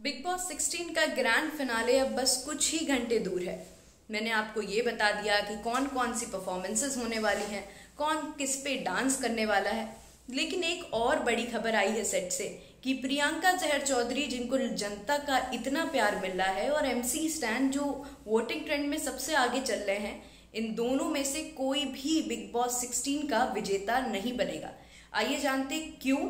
Big boss 16 का grand finale अब बस कुछ ही घंटे दूर है। मैंने आपको ये बता दिया कि कौन कौन सी परफॉर्मेंसेस होने वाली हैं, कौन किस पे डांस करने वाला है। लेकिन एक और बड़ी खबर आई है सेट से कि प्रियंका जहर चौधरी, जिनको जनता का इतना प्यार मिल रहा है और एमसी स्टैंड जो वोटिंग ट्रेंड में सबसे आगे चल रहे हैं, इन दोनों में से कोई भी बिग बॉस 16 का विजेता नहीं बनेगा। आइए जानते क्यों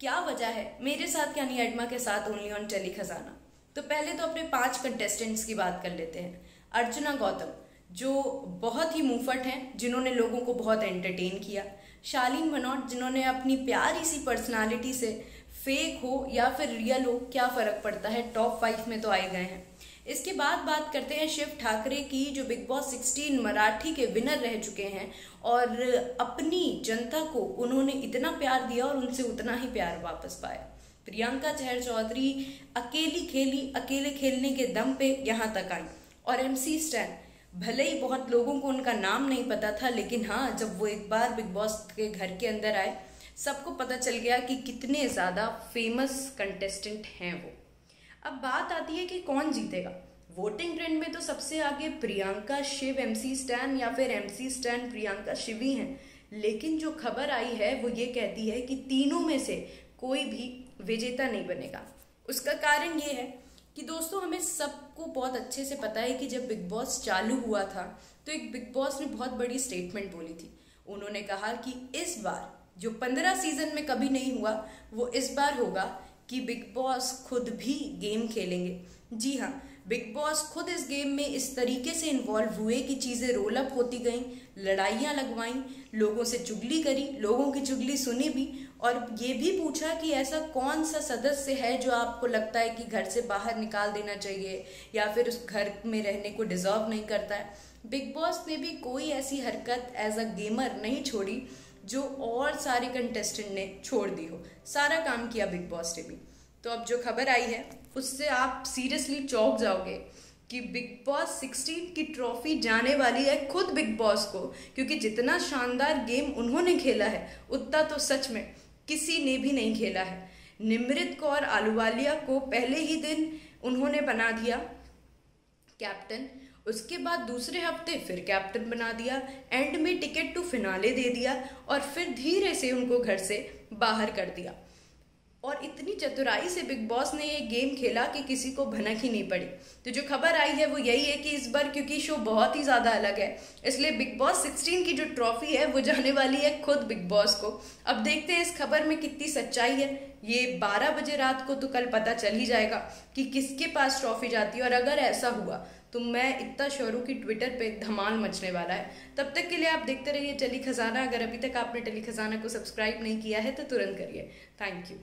क्या वजह है? मेरे साथ यानी एडमा के साथ ओनली ऑन टेली खजाना। तो पहले तो अपने पाँच कंटेस्टेंट्स की बात कर लेते हैं। अर्चना गौतम, जो बहुत ही मुफट हैं, जिन्होंने लोगों को बहुत एंटरटेन किया। शालीन मनोट जिन्होंने अपनी प्यारी सी पर्सनालिटी से फेक हो या फिर रियल हो, क्या फ़र्क पड़ता है? टॉप फाइव में तो आए गए हैं। इसके बाद बात करते हैं शिव ठाकरे की, जो बिग बॉस 16 मराठी के विनर रह चुके हैं। और अपनी जनता को उन्होंने इतना प्यार दिया और उनसे उतना ही प्यार वापस पाया। प्रियंका चहर चौधरी अकेली खेली, अकेले खेलने के दम पे यहाँ तक आई। और एमसी स्टैन भले ही बहुत लोगों को उनका नाम नहीं पता था, लेकिन हाँ जब वो एक बार बिग बॉस के घर के अंदर आए, सबको पता चल गया कि कितने ज़्यादा फ़ेमस कंटेस्टेंट हैं वो। अब बात आती है कि कौन जीतेगा। वोटिंग ट्रेंड में तो सबसे आगे प्रियंका शिव एमसी स्टैन या फिर एमसी स्टैन प्रियंका शिव ही हैं। लेकिन जो खबर आई है, वो ये कहती है कि तीनों में से कोई भी विजेता नहीं बनेगा। उसका कारण ये है कि दोस्तों, हमें सबको बहुत अच्छे से पता है कि जब बिग बॉस चालू हुआ था तो एक बिग बॉस ने बहुत बड़ी स्टेटमेंट बोली थी। उन्होंने कहा कि इस बार जो पंद्रह सीज़न में कभी नहीं हुआ, वो इस बार होगा कि बिग बॉस खुद भी गेम खेलेंगे। जी हाँ बिग बॉस खुद इस गेम में इस तरीके से इन्वॉल्व हुए कि चीज़ें रोल अप होती गई, लड़ाइयाँ लगवाईं, लोगों से चुगली करी, लोगों की चुगली सुनी भी, और ये भी पूछा कि ऐसा कौन सा सदस्य है जो आपको लगता है कि घर से बाहर निकाल देना चाहिए, या फिर उस घर में रहने को डिजर्व नहीं करता है? बिग बॉस ने भी कोई ऐसी हरकत एज अ गेमर नहीं छोड़ी। जो और सारे कंटेस्टेंट ने छोड़ दी हो। सारा काम किया बिग बॉस ने भी। तो अब जो खबर आई है, उससे आप सीरियसली चौक जाओगे कि बिग बॉस 16 की ट्रॉफी जाने वाली है खुद बिग बॉस को, क्योंकि जितना शानदार गेम उन्होंने खेला है, उतना तो सच में किसी ने भी नहीं खेला है। निमृत कौर आलूवालिया को पहले ही दिन उन्होंने बना दिया। कैप्टन उसके बाद दूसरे हफ़्ते फिर कैप्टन बना दिया एंड में टिकट टू फिनाले दे दिया और फिर धीरे से उनको घर से बाहर कर दिया। और इतनी चतुराई से बिग बॉस ने ये गेम खेला कि किसी को भनक ही नहीं पड़ी। तो जो खबर आई है वो यही है कि इस बार क्योंकि शो बहुत ही ज़्यादा अलग है, इसलिए बिग बॉस 16 की जो ट्रॉफी है वो जाने वाली है खुद बिग बॉस को। अब देखते हैं इस खबर में कितनी सच्चाई है। ये 12 बजे रात को तो कल पता चल ही जाएगा कि किसके पास ट्रॉफी जाती है, और अगर ऐसा हुआ तो मैं इतना श्योर हूँ कि ट्विटर पे धमाल मचने वाला है। तब तक के लिए आप देखते रहिए टेली खजाना अगर अभी तक आपने टेली खजाना को सब्सक्राइब नहीं किया है तो तुरंत करिए। Thank you.